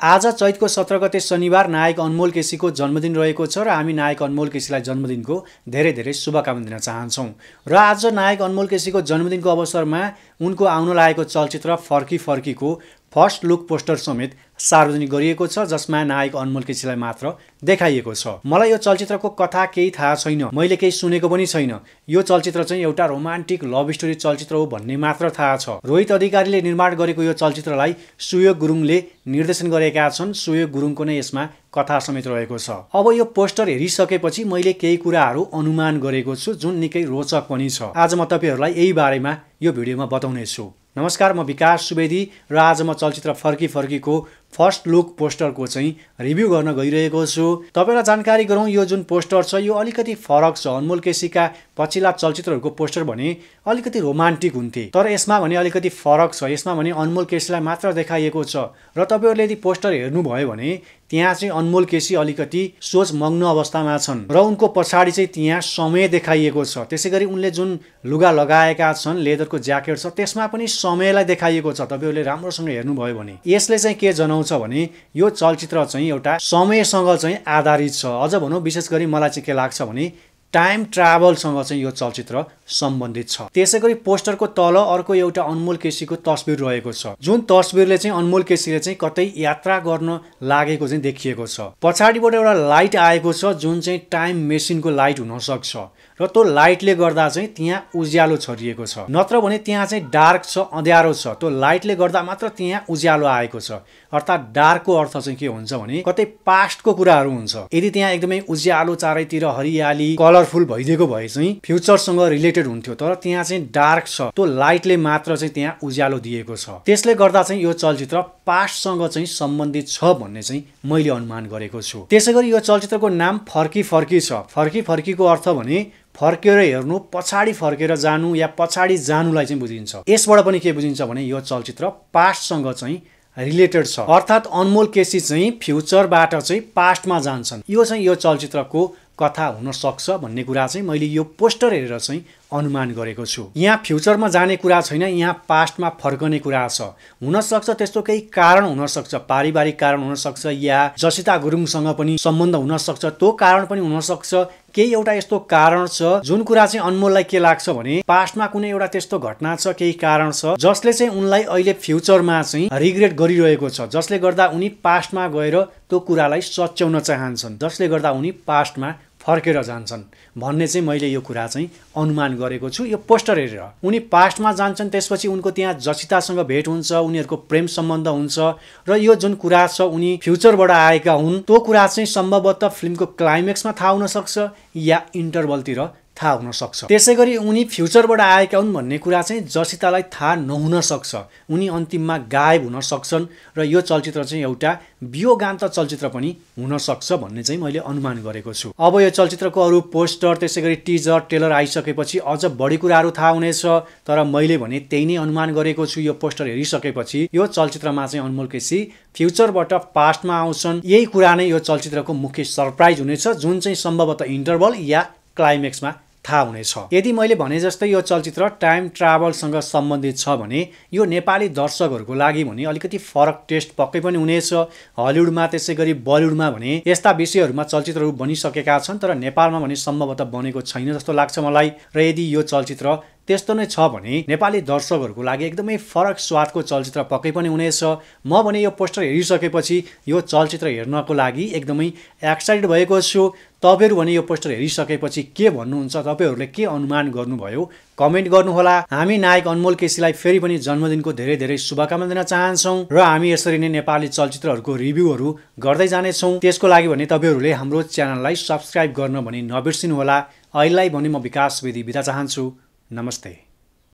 आज चैतको सत्र गते शनिबार नायक अनमोल केसीको जन्मदिन रहेको छ र हामी नायक अनमोल केसीलाई जन्मदिनको धेरै धेरै शुभकामना दिन चाहन्छौँ। र आज नायक अनमोल केसीको जन्मदिनको अवसरमा उनको आउन लागेको चलचित्र फर्की फर्कीको फर्स्ट लुक पोस्टर समेत सार्वजनिक गरिएको छ जसमा नायक अनमोल केसीलाई मात्र देखाइएको छ। मलाई यो चलचित्रको कथा केही थाहा छैन। मैले केही सुनेको पनि छैन। यो चलचित्र चाहिँ एउटा रोमान्टिक लभ स्टोरी चलचित्र हो भन्ने मात्र थाहा छ। रोहित अधिकारीले निर्माण गरेको यो चलचित्रलाई सुयोग गुरुङले निर्देशन गरेका छन्। सुयोग गुरुङको नै यसमा कथा समेत रहेको छ। अब यो पोस्टर हेरिसकेपछि मैले केही कुराहरू अनुमान गरेको छु जुन निकै रोचक पनि छ। आज म तपाईँहरूलाई यही बारेमा यो भिडियोमा बताउनेछु। नमस्कार म विकास सुवेदी र आज म चलचित्र फर्की फर्कीको फर्स्ट लुक पोस्टरको चाहिँ रिभ्यू गर्न गइरहेको छु। तपाईँलाई जानकारी गरौँ यो जुन पोस्टर छ यो अलिकति फरक छ। अनमोल केसीका पछिल्ला चलचित्रहरूको पोस्टर भने अलिकति रोमान्टिक हुन्थे। तर यसमा भने अलिकति फरक छ। यसमा भने अनमोल केसीलाई मात्र देखाइएको छ। र तपाईँहरूले यदि पोस्टर हेर्नुभयो भने त्यहाँ चाहिँ अनमोल केसी अलिकति सोच मग्न अवस्थामा छन् र उनको पछाडि चाहिँ त्यहाँ समय देखाइएको छ। त्यसै गरी उनले जुन लुगा लगाएका छन् लेदरको ज्याकेट छ त्यसमा पनि समयलाई देखाइएको छ। तपाईँहरूले राम्रोसँग हेर्नुभयो भने यसले चाहिँ के जनाउँछ भने यो चलचित्र चाहिँ एउटा समयसँग चाहिँ आधारित छ। अझ भनौँ विशेष गरी मलाई चाहिँ के लाग्छ भने टाइम ट्राभलसँग चाहिँ यो चलचित्र सम्बन्धित छ। त्यसै गरी पोस्टरको तल अर्को एउटा अनमोल केसीको तस्बिर रहेको छ। जुन तस्बिरले चाहिँ अनमोल केसीले चाहिँ कतै यात्रा गर्न लागेको चाहिँ देखिएको छ। पछाडिबाट एउटा लाइट आएको छ जुन चाहिँ टाइम मेसिनको लाइट हुनसक्छ। र त्यो लाइटले गर्दा चाहिँ त्यहाँ उज्यालो छरिएको छ। नत्र भने त्यहाँ चाहिँ डार्क छ अँध्यारो छ। त्यो लाइटले गर्दा मात्र त्यहाँ उज्यालो आएको छ। अर्थात् डार्कको अर्थ चाहिँ के हुन्छ भने कतै पास्टको कुराहरू हुन्छ। यदि त्यहाँ एकदमै उज्यालो चारैतिर हरियाली कलरफुल भइदिएको भए चाहिँ फ्युचरसँग रिलेटेड हुन्थ्यो तर त्यहाँ चाहिँ डार्क छ। त्यो लाइटले मात्र चाहिँ त्यहाँ उज्यालो दिएको छ। त्यसले गर्दा चाहिँ यो चलचित्र पास्टसँग चाहिँ सम्बन्धित छ भन्ने चाहिँ मैले अनुमान गरेको छु। त्यसै गरी यो चलचित्रको नाम फर्की फर्की छ। फर्की फर्कीको अर्थ भने फर्केर हेर्नु पछाडि फर्केर जानु या पछाडि जानुलाई चाहिँ बुझिन्छ। यसबाट पनि के बुझिन्छ भने यो चलचित्र पास्टसँग चाहिँ रिलेटेड छ। अर्थात् अनमोल केसी चाहिँ फ्युचरबाट चाहिँ पास्टमा जान्छन्। यो चाहिँ यो चलचित्रको कथा हुनसक्छ भन्ने कुरा चाहिँ मैले यो पोस्टर हेरेर चाहिँ अनुमान गरेको छु। यहाँ फ्युचरमा जाने कुरा छैन यहाँ पास्टमा फर्कने कुरा छ। हुनसक्छ त्यस्तो केही कारण हुनसक्छ पारिवारिक कारण हुनसक्छ या जसिता गुरुङसँग पनि सम्बन्ध हुनसक्छ त्यो कारण पनि हुनसक्छ केही एउटा यस्तो कारण छ जुन कुरा चाहिँ अनमोललाई के लाग्छ भने पास्टमा कुनै एउटा त्यस्तो घटना छ केही कारण छ जसले चाहिँ उनलाई अहिले फ्युचरमा चाहिँ रिग्रेट गरिरहेको छ। जसले गर्दा उनी पास्टमा गएर त्यो कुरालाई सच्याउन चाहन्छन्। जसले गर्दा उनी पास्टमा फर्केर जान्छन्। भन्ने चाहिँ मैले यो कुरा चाहिँ अनुमान गरेको छु। यो पोस्टर हेरेर। उनी पास्टमा जान्छन् त्यसपछि उनको त्यहाँ जसितासँग भेट हुन्छ उनीहरूको प्रेम सम्बन्ध हुन्छ र यो जुन कुरा छ उनी फ्युचरबाट आएका हुन् त्यो कुरा चाहिँ सम्भवतः फिल्मको क्लाइमेक्समा थाहा हुनसक्छ या इन्टरभलतिर थाहा हुन सक्छ। त्यसै गरी उनी फ्युचरबाट आएका हुन् भन्ने कुरा चाहिँ जसितालाई थाहा नहुन सक्छ। उनी अन्तिममा गायब हुन सक्छन् र यो चलचित्र चाहिँ एउटा बियोगान्त चलचित्र पनि हुन सक्छ भन्ने चाहिँ मैले अनुमान गरेको छु। अब यो चलचित्रको अरू पोस्टर त्यसै गरी टिजर टेलर आइसकेपछि अझ बढी कुराहरू थाहा हुनेछ तर मैले भने त्यही नै अनुमान गरेको छु यो पोस्टर हेरिसकेपछि यो चलचित्रमा चाहिँ अनमोल केसी फ्युचरबाट पास्टमा आउँछन्। यही कुरा नै यो चलचित्रको मुख्य सरप्राइज हुनेछ जुन चाहिँ सम्भवतः इन्टरभल या क्लाइमेक्समा थाहा हुनेछ। यदि मैले भने जस्तै यो चलचित्र टाइम ट्राभलसँग सम्बन्धित छ भने यो नेपाली दर्शकहरूको लागि भने अलिकति फरक टेस्ट पक्कै पनि हुनेछ। हलिउडमा त्यसै गरी बलिउडमा भने यस्ता विषयहरूमा चलचित्रहरू बनिसकेका छन् तर नेपालमा भने सम्भवतः बनेको छैन जस्तो लाग्छ मलाई। र यदि यो चलचित्र त्यस्तो नै छ भने नेपाली दर्शकहरूको लागि एकदमै फरक स्वादको चलचित्र पक्कै पनि हुनेछ। म भने यो पोस्टर हेरिसकेपछि यो चलचित्र हेर्नको लागि एकदमै एक्साइटेड भएको छु। तपाईँहरू भने यो पोस्टर हेरिसकेपछि के भन्नुहुन्छ? तपाईँहरूले के अनुमान गर्नुभयो? कमेन्ट गर्नुहोला। हामी नायक अनमोल केसीलाई फेरि पनि जन्मदिनको धेरै धेरै शुभकामना दिन चाहन्छौँ र हामी यसरी नै नेपाली चलचित्रहरूको रिभ्यूहरू गर्दै जानेछौँ। त्यसको लागि भने तपाईँहरूले हाम्रो च्यानललाई सब्सक्राइब गर्न भने नबिर्सिनुहोला। अहिलेलाई भने म विकास विधि बिदा चाहन्छु। नमस्ते।